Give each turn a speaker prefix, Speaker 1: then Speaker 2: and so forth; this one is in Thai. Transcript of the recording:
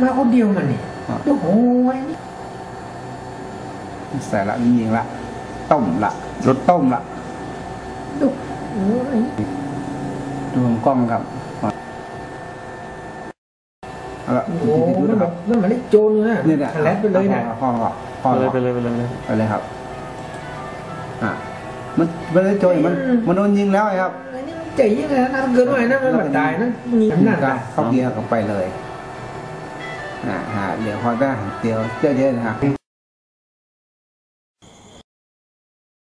Speaker 1: มาคนเดียวมันนี่
Speaker 2: ครับ
Speaker 1: โอ้โหนี่
Speaker 2: ใส่ละยิงละ ต้มละรสต้มละ
Speaker 1: ดูโอ้ย
Speaker 2: ดูของกล้องครับเอาละ
Speaker 1: โอ้โหมันแบบมันเหมือนไอ้โจรเลยนะ
Speaker 2: เนี่ยเนี่ย
Speaker 1: ทะเลไปเลยนะ
Speaker 2: พอพอพอ
Speaker 3: ไป
Speaker 2: พอ
Speaker 3: เลยไปเลยไปเลย
Speaker 2: ไปเลยครับ อะมันมันเลยโจยมันมันโดนยิงแล้วไอ้ครับ
Speaker 1: ไอ้นี่มันใจยังไงนะเกินไปนะมันแบบตายนะมีอำนาจ
Speaker 2: ก็
Speaker 1: นะ
Speaker 2: เข้าเกียร์กับไปเลย อ่าฮะเดี๋ยวพอไ